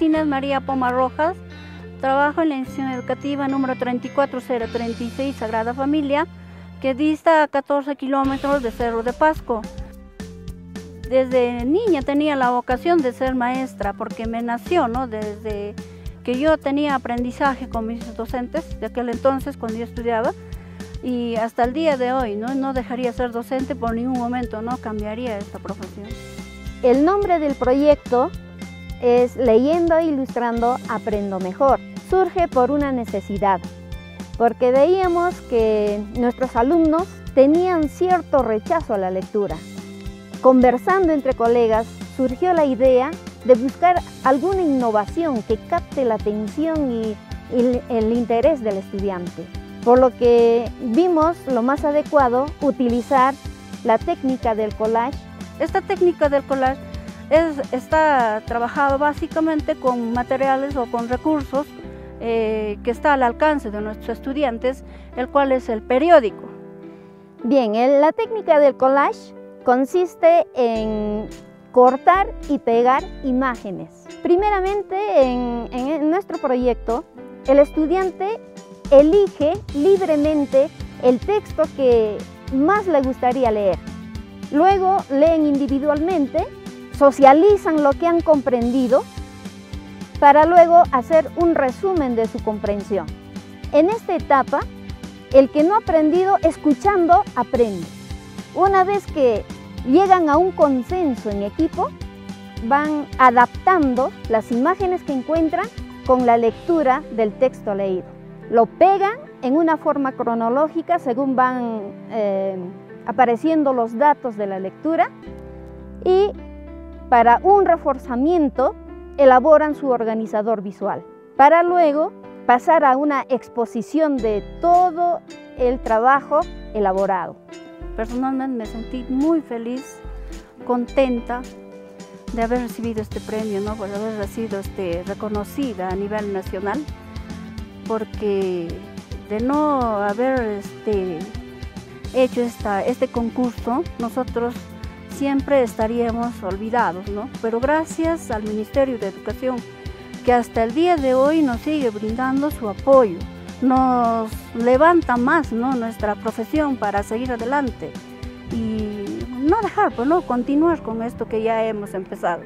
Inés María Poma Rojas, trabajo en la institución educativa número 34036 Sagrada Familia, que dista a 14 kilómetros de Cerro de Pasco. Desde niña tenía la vocación de ser maestra porque me nació, ¿no? Desde que yo tenía aprendizaje con mis docentes de aquel entonces cuando yo estudiaba y hasta el día de hoy, ¿no? No dejaría ser docente por ningún momento, no cambiaría esta profesión. El nombre del proyecto es Leyendo e Ilustrando Aprendo Mejor. Surge por una necesidad, porque veíamos que nuestros alumnos tenían cierto rechazo a la lectura. Conversando entre colegas, surgió la idea de buscar alguna innovación que capte la atención y el, interés del estudiante. Por lo que vimos lo más adecuado utilizar la técnica del collage. Esta técnica del collage está trabajado básicamente con materiales o con recursos eh, que está al alcance de nuestros estudiantes, el cual es el periódico. Bien, la técnica del collage consiste en cortar y pegar imágenes. Primeramente, en nuestro proyecto, el estudiante elige libremente el texto que más le gustaría leer. Luego leen individualmente socializan lo que han comprendido para luego hacer un resumen de su comprensión. En esta etapa, el que no ha aprendido, escuchando, aprende. Una vez que llegan a un consenso en equipo, van adaptando las imágenes que encuentran con la lectura del texto leído. Lo pegan en una forma cronológica según van eh, apareciendo los datos de la lectura y para un reforzamiento, elaboran su organizador visual, para luego pasar a una exposición de todo el trabajo elaborado. Personalmente me sentí muy feliz, contenta de haber recibido este premio, ¿no? por haber sido este, reconocida a nivel nacional, porque de no haber este, hecho esta, este concurso, nosotros siempre estaríamos olvidados, ¿no? Pero gracias al Ministerio de Educación, que hasta el día de hoy nos sigue brindando su apoyo, nos levanta más, ¿no? Nuestra profesión para seguir adelante y no dejar, pues, ¿no? Continuar con esto que ya hemos empezado.